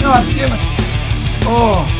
God damn it. Oh.